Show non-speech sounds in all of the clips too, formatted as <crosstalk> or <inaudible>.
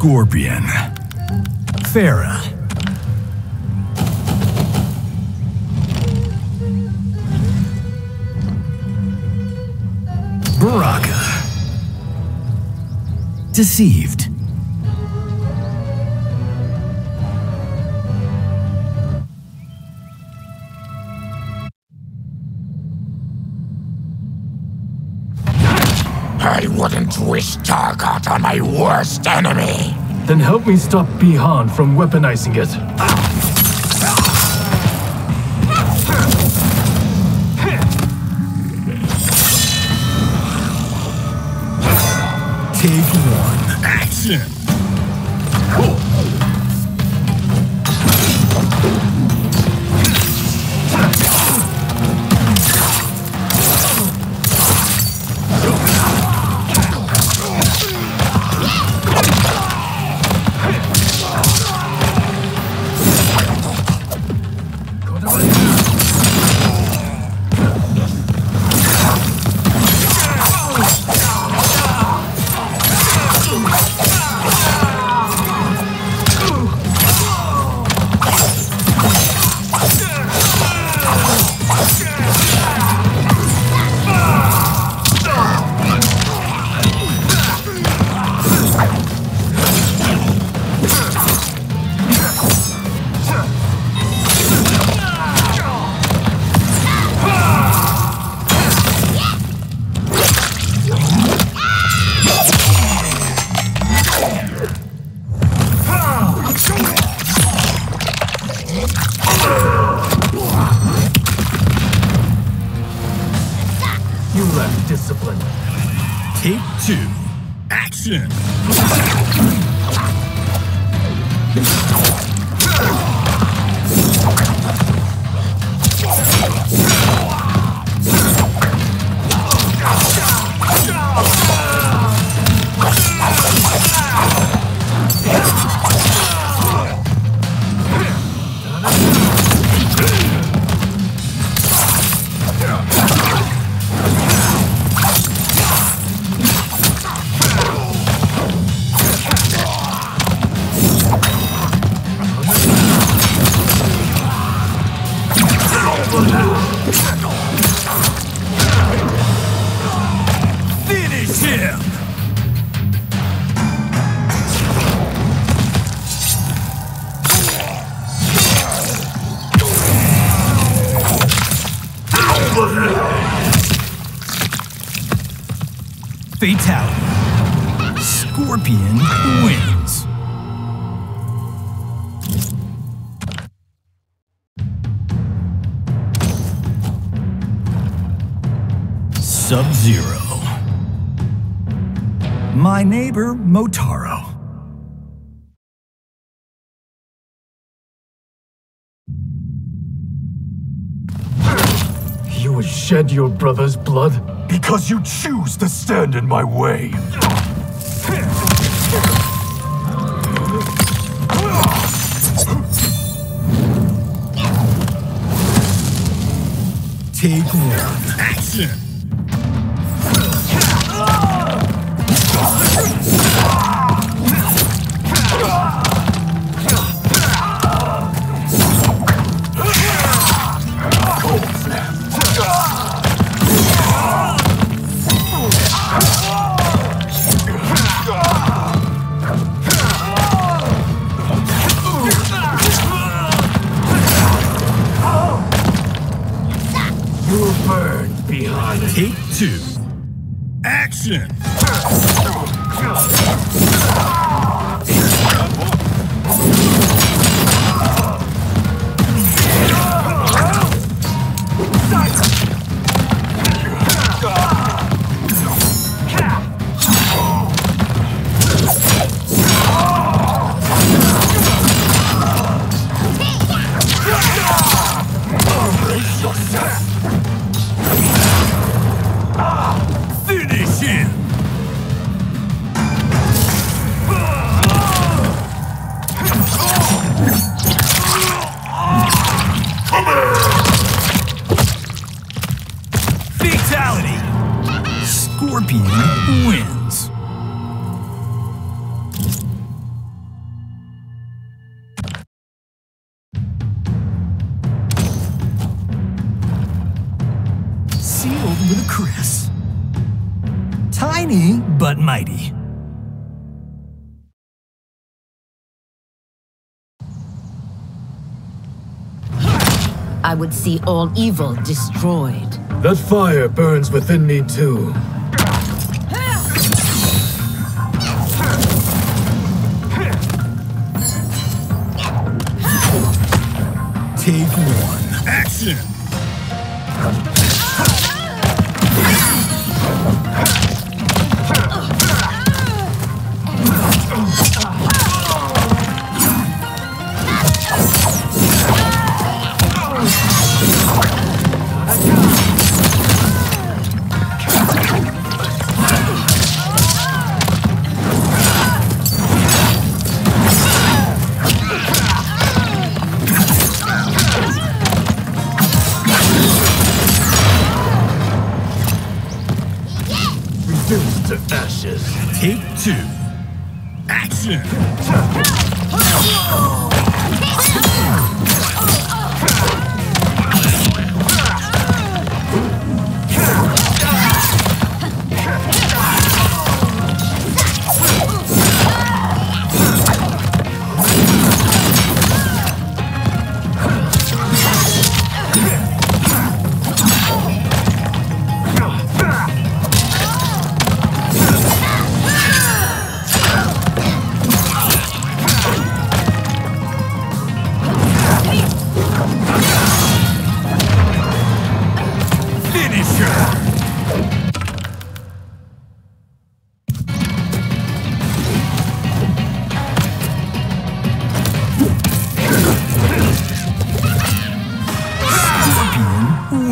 Scorpion. Farah. Baraka. Deceived. Wish Tarkat on my worst enemy. Then help me stop Bihan from weaponizing it. Take one. Action! Sub-Zero. My neighbor, Motaro. You would shed your brother's blood because you choose to stand in my way. Take one. Action! Action! I would see all evil destroyed. That fire burns within me too. Take one. Action!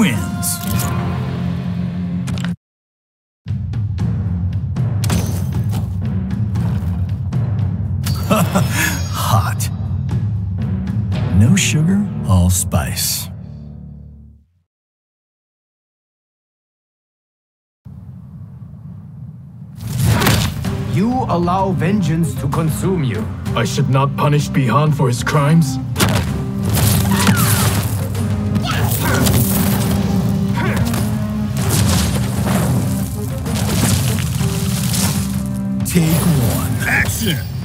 Wins. <laughs> Hot. No sugar, all spice. You allow vengeance to consume you. I should not punish Bihan for his crimes? Take one. Action!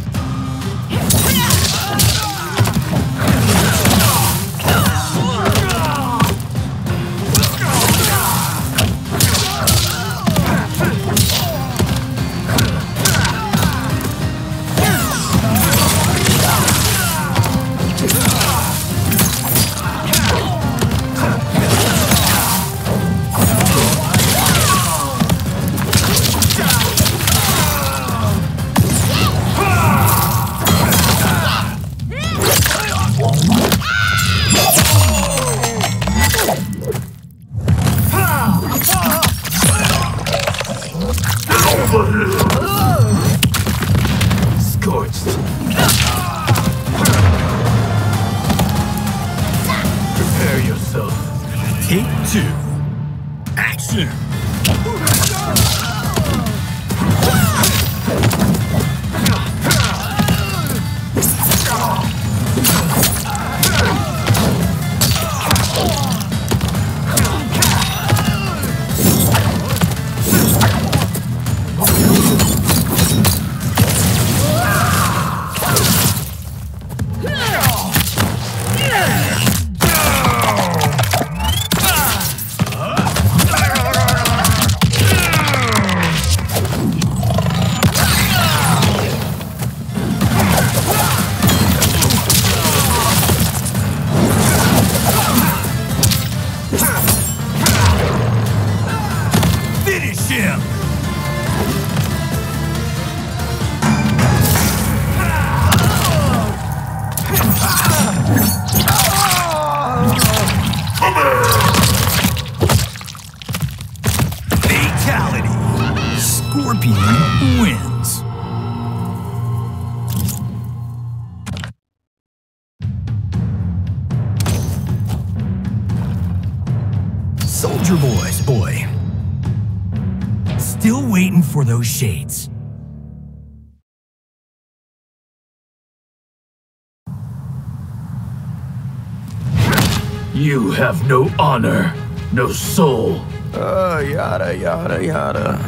for those shades. You have no honor, no soul. Uh, yada, yada, yada.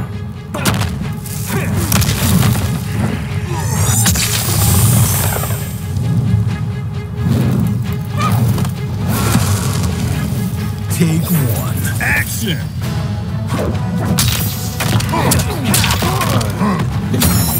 Take one. Action! Prepare yourself. Take two.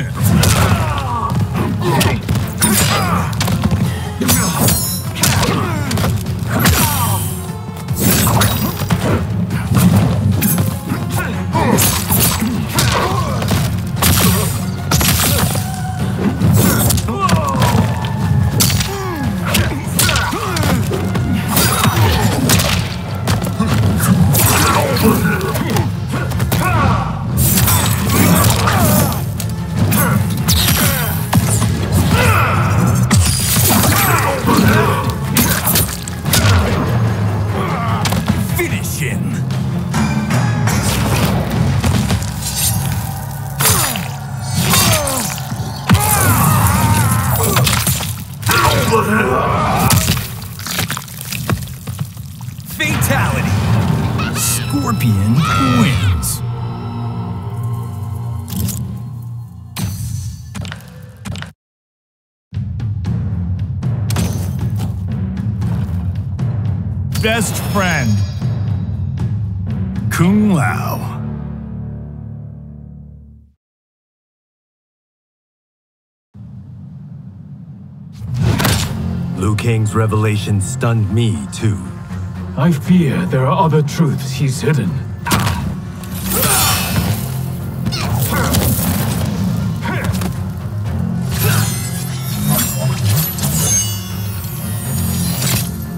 Action! Best friend. Kung Lao. Liu Kang's revelation stunned me, too. I fear there are other truths he's hidden.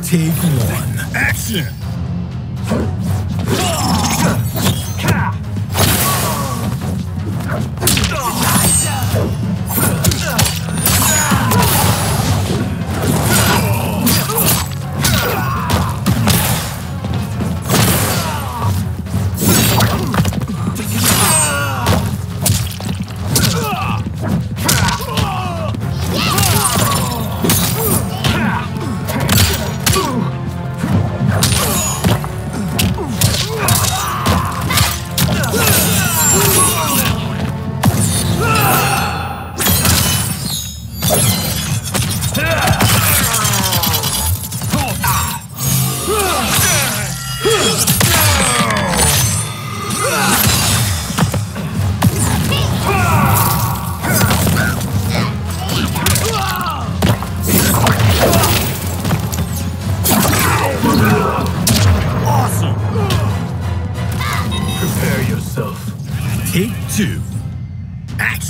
Take one. Action!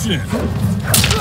Action!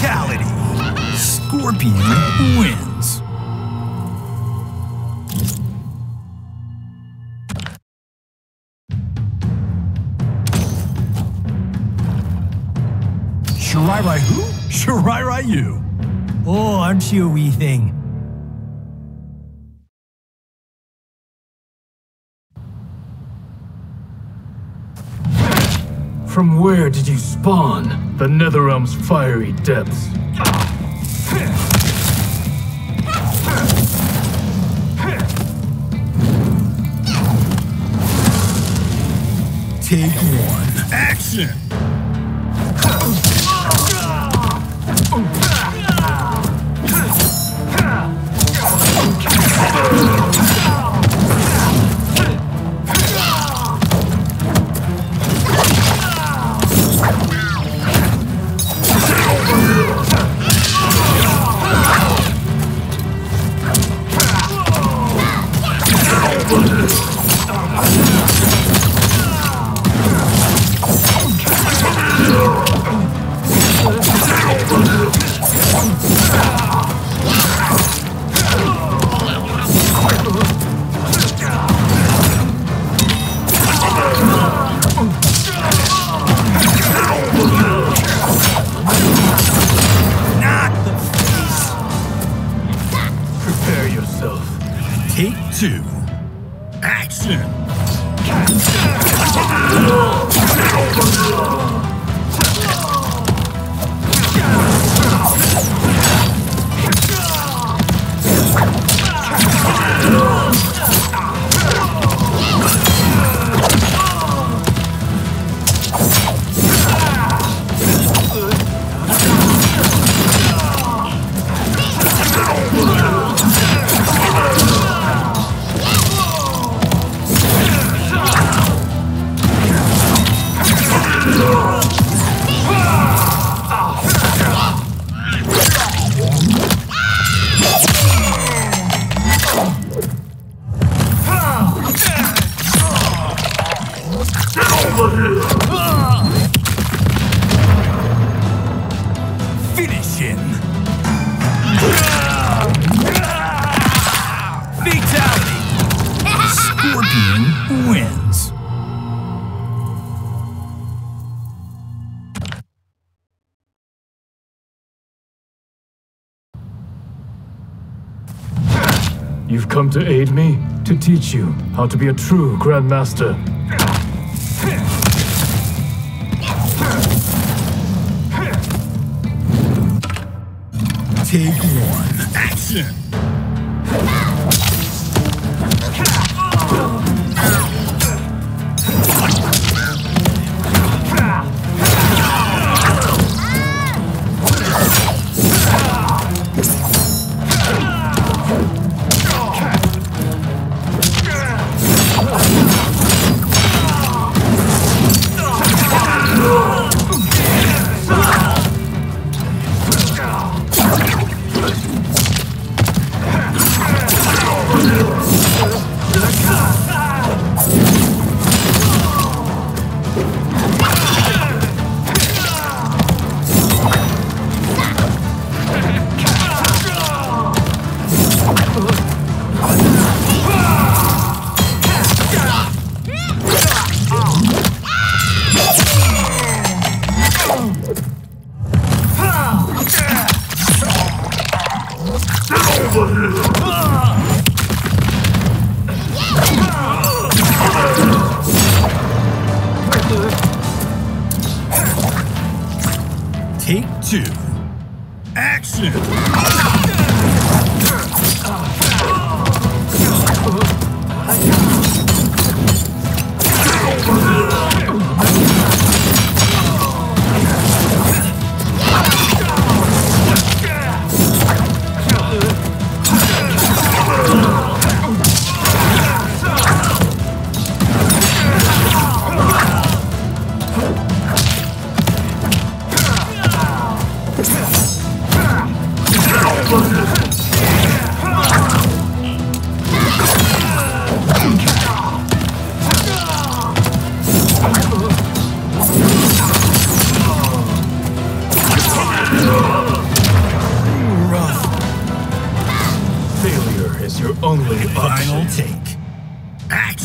Fatality. Scorpion wins. Shirai who? Shirai you. Oh, aren't you a wee thing? From where did you spawn? The Netherrealm's fiery depths. Take one. Action! Action. Come to aid me, to teach you how to be a true Grandmaster. Take one. Action. Take two. Action.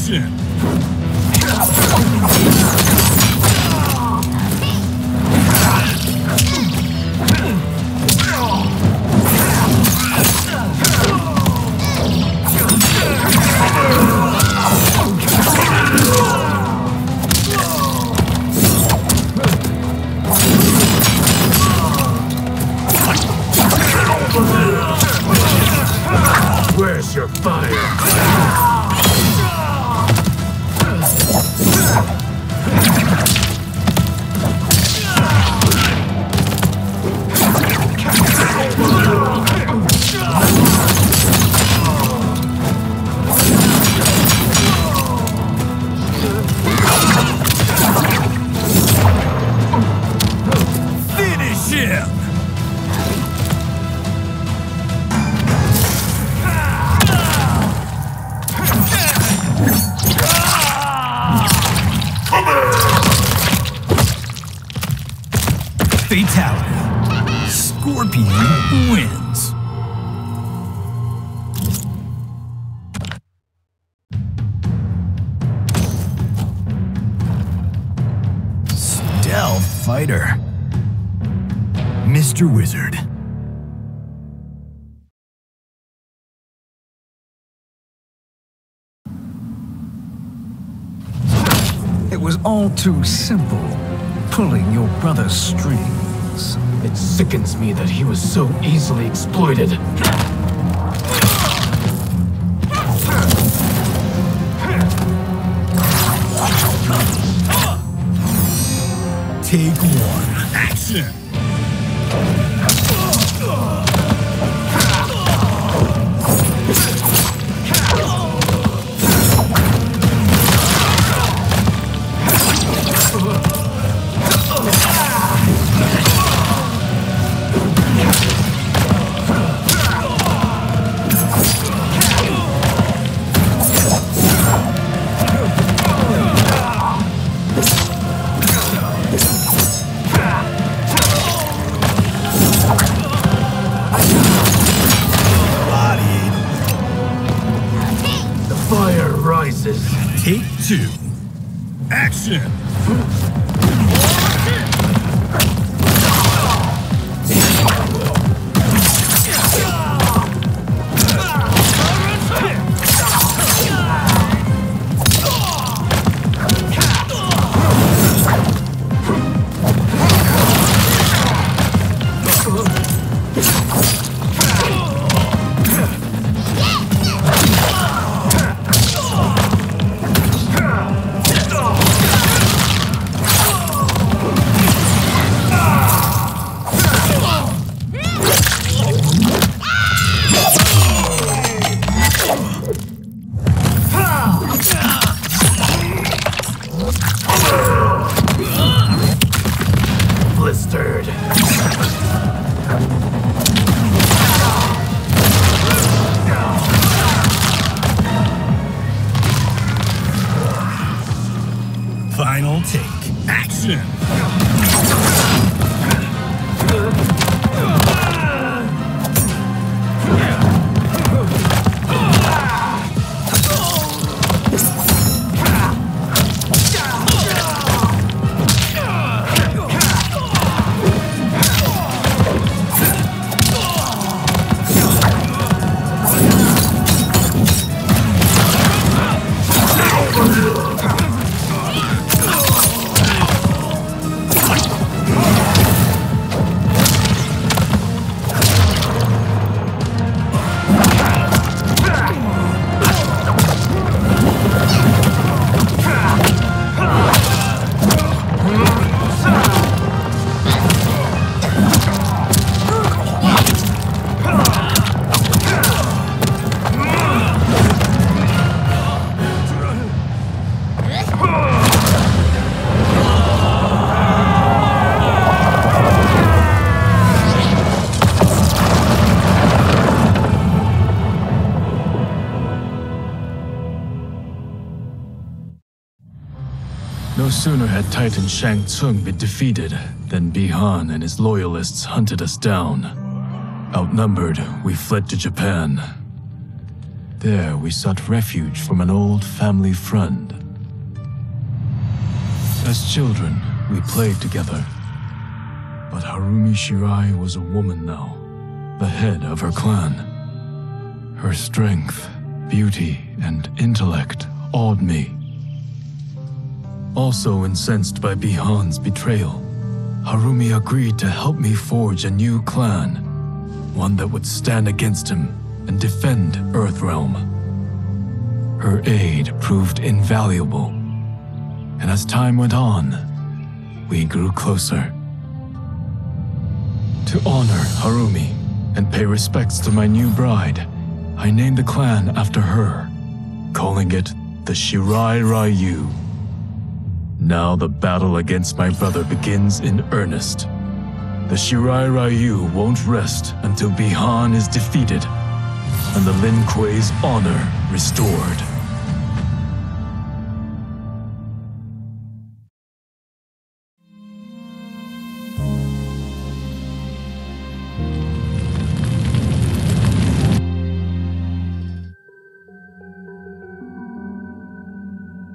Action. Wizard. It was all too simple, pulling your brother's strings. It sickens me that he was so easily exploited. Take one. Action! Action! No sooner had Titan Shang Tsung been defeated than Bihan and his loyalists hunted us down. Outnumbered, we fled to Japan. There, we sought refuge from an old family friend. As children, we played together. But Harumi Shirai was a woman now, the head of her clan. Her strength, beauty, and intellect awed me. Also incensed by Bihan's betrayal, Harumi agreed to help me forge a new clan, one that would stand against him and defend Earthrealm. Her aid proved invaluable, and as time went on, we grew closer. To honor Harumi and pay respects to my new bride, I named the clan after her, calling it the Shirai Ryu. Now the battle against my brother begins in earnest. The Shirai Ryu won't rest until Bihan is defeated and the Lin Kuei's honor restored.